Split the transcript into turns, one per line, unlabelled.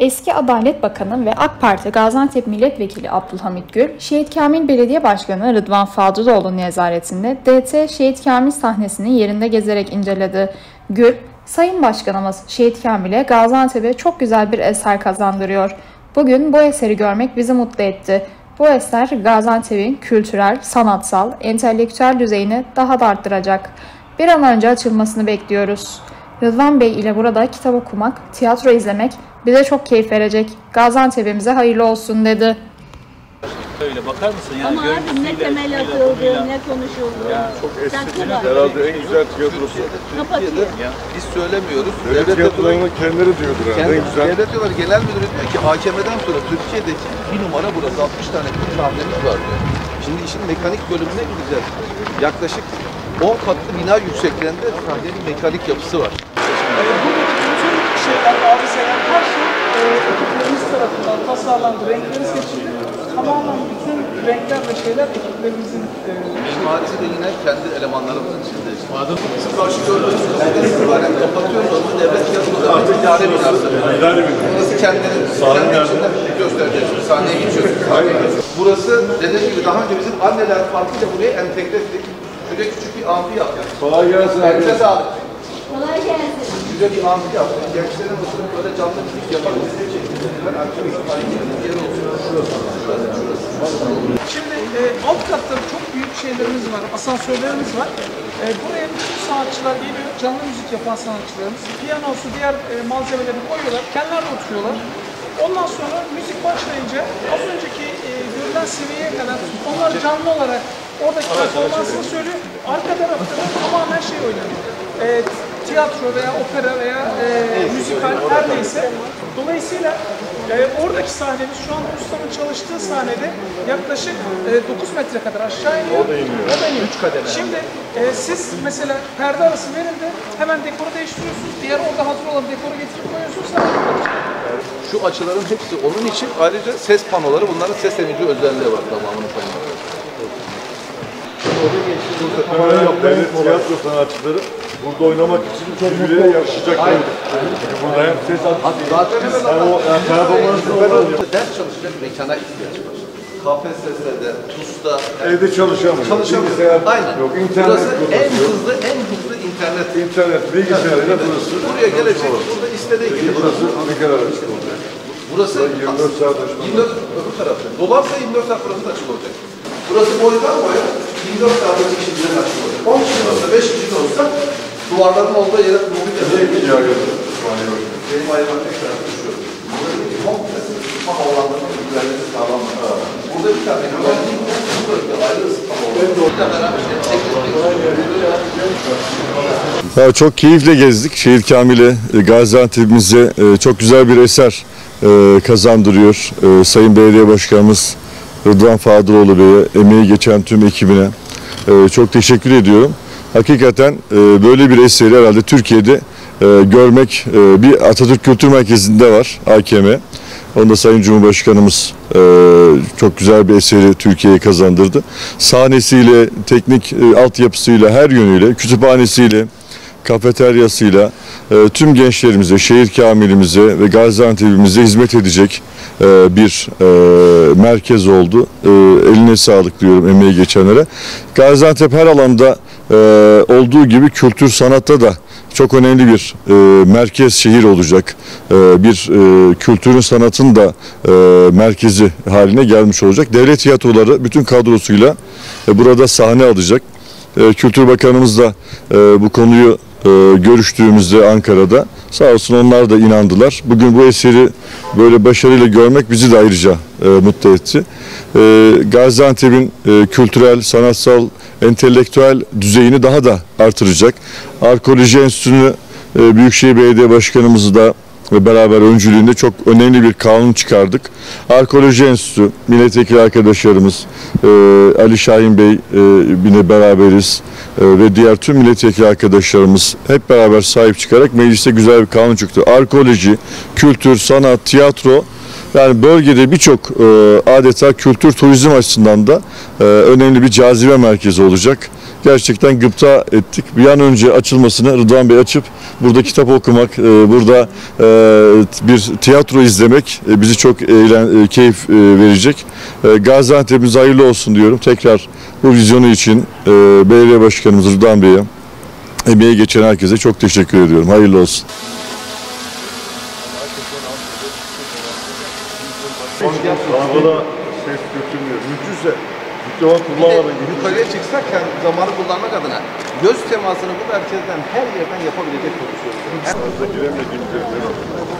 Eski Adalet Bakanı ve AK Parti Gaziantep Milletvekili Abdülhamit Gül, Şehit Kamil Belediye Başkanı Rıdvan Fadıloğlu nezaretinde DT Şehit Kamil sahnesini yerinde gezerek inceledi. Gül, Sayın Başkanımız Şehit Kamil'e Gaziantep'e çok güzel bir eser kazandırıyor. Bugün bu eseri görmek bizi mutlu etti. Bu eser Gaziantep'in kültürel, sanatsal, entelektüel düzeyini daha da arttıracak. Bir an önce açılmasını bekliyoruz. Rıdvan Bey ile burada kitap okumak, tiyatro izlemek bize çok keyif verecek. Gaziantep'imize hayırlı olsun dedi.
Öyle bakar mısın yani
Ama abi ne temel atıldı, ne konuşuldu.
Çok eski herhalde en güzel tiyatrosu.
Kapatıyor.
Biz söylemiyoruz.
Devlet
Devlet
tiyatrolarını kendileri diyordur herhalde.
kendi,
En güzel.
devlet diyorlar, genel müdürü diyor ki AKM'den sonra Türkiye'deki bir numara burası 60 tane film sahnemiz var diyor. Şimdi işin mekanik bölümüne gideceğiz. Yaklaşık 10 katlı bina yüksekliğinde sahnenin mekanik yapısı var.
Buradaki bütün şeyler, arızalar, her şey e, ekiplerimiz tarafından tasarlandı, renkleri seçildi. Tamamen bütün renkler ve şeyler ekiplerimizin e,
Mimarisi de yine kendi elemanlarımızın içinde. Siz karşı gördüğünüz yerden itibaren kapatıyoruz onu devlet tiyatrosu artık idare binası. Burası kendinin kendi içinde göstereceğiz. Sahneye geçiyoruz. Sahneye geçiyoruz. Burası dediğim gibi daha önce bizim anneler parkıyla buraya entegre ettik. Şuraya küçük bir amfi yaptık.
Kolay gelsin
Elinize sağlık.
Kolay gelsin.
Güzel bir amfi yaptık. Gençlerin oturup böyle canlı müzik yaparak bizi. Şurası.
Şimdi e, alt katta çok büyük şeylerimiz var, asansörlerimiz var. E, buraya bütün sanatçılar geliyor, canlı müzik yapan sanatçılarımız. Piyanosu, diğer e, malzemeleri koyuyorlar, de oturuyorlar. Ondan sonra müzik başlayınca az önceki e, görülen seviyeye kadar onlar canlı olarak oradaki performansını söylüyor. Arka tarafta da tamamen şey oynanıyor. E, tiyatro veya opera veya e, müzikal her neyse. Dolayısıyla e, oradaki sahnemiz şu an ustanın çalıştığı sahnede yaklaşık e, 9 metre kadar aşağı iniyor. O da iniyor. O da iniyor. Şimdi e, siz mesela perde arası verildi hemen dekoru değiştiriyorsunuz. Diğer orada hazır olan dekoru getirip koyuyorsunuz. Sahne
Şu açıların hepsi onun için ayrıca ses panoları bunların ses emici özelliği var tamamını koymak.
Muhtemelen devlet tiyatro sanatçıları burada oynamak için birbirleriyle yarışacaklar. Çünkü burada hem ses atıyor.
Zaten hemen
Hem o yani performansı olan
ders çalışacak mekana ihtiyaç var. KPSS'de, TUS'ta,
Evde çalışamıyor.
çalışamıyor.
Bilgisayar
Aynen.
Yok, internet
Burası en hızlı, en hızlı internet.
İnternet, bilgisayarıyla burası.
Buraya gelecek, burada istediği gibi.
Burası Amerikan arası olacak.
Burası
24 saat açma.
24 öbür tarafta. Dolarsa 24 saat burası da açık olacak. Burası boydan boya 24 saat kişinin açık olacak. 10 kişi olsa 5 kişi de olsa duvarların olduğu yere mobilya
Ne gidiyor arkadaşlar?
Benim ayıma tekrar düşüyor. Burada bir komple ısıtma havalandırma güvenliği sağlanmadı. Burada bir tane güvenliği bu bölge ayrı ısıtma havalandırma. Şey,
Ya çok keyifle gezdik. Şehir Kamil'e, Gaziantep'imize çok güzel bir eser e, kazandırıyor. E, Sayın Belediye Başkanımız Rıdvan Fadıroğlu Bey'e, emeği geçen tüm ekibine e, çok teşekkür ediyorum. Hakikaten e, böyle bir eseri herhalde Türkiye'de e, görmek e, bir Atatürk Kültür Merkezi'nde var AKM. Onda Sayın Cumhurbaşkanımız e, çok güzel bir eseri Türkiye'ye kazandırdı. Sahnesiyle, teknik e, altyapısıyla, her yönüyle, kütüphanesiyle, kafeteryasıyla e, tüm gençlerimize, şehir kamilimize ve Gaziantep'imize hizmet edecek e, bir e, merkez oldu. E, eline sağlık diyorum emeği geçenlere. Gaziantep her alanda e, olduğu gibi kültür sanatta da çok önemli bir e, merkez şehir olacak. E, bir e, kültürün sanatın da e, merkezi haline gelmiş olacak. Devlet tiyatroları bütün kadrosuyla e, burada sahne alacak. E, Kültür Bakanımız da e, bu konuyu e, görüştüğümüzde Ankara'da sağ olsun onlar da inandılar. Bugün bu eseri böyle başarıyla görmek bizi de ayrıca e, mutlu etti. E, Gaziantep'in e, kültürel, sanatsal, entelektüel düzeyini daha da artıracak. Arkeoloji Enstitüsü'nü e, Büyükşehir Belediye Başkanımızı da ve beraber öncülüğünde çok önemli bir kanun çıkardık. Arkeoloji Enstitüsü, milletvekili arkadaşlarımız, e, Ali Şahin Bey e, yine beraberiz e, ve diğer tüm milletvekili arkadaşlarımız hep beraber sahip çıkarak mecliste güzel bir kanun çıktı. Arkeoloji, kültür, sanat, tiyatro yani bölgede birçok e, adeta kültür turizm açısından da e, önemli bir cazibe merkezi olacak. Gerçekten gıpta ettik. Bir an önce açılmasını Rıdvan Bey açıp burada kitap okumak, e, burada e, bir tiyatro izlemek e, bizi çok eğlen, keyif verecek. Gaziantep'imiz hayırlı olsun diyorum. Tekrar bu vizyonu için belediye başkanımız Rıdvan Bey'e, emeği geçen herkese çok teşekkür ediyorum. Hayırlı olsun.
Arabada ses götürmüyor. Mümkünse
de
kullanmadan
yukarıya çıksak yani zamanı kullanmak adına göz temasını bu merkezden her yerden yapabilecek pozisyonda.
giremediğimiz yerler.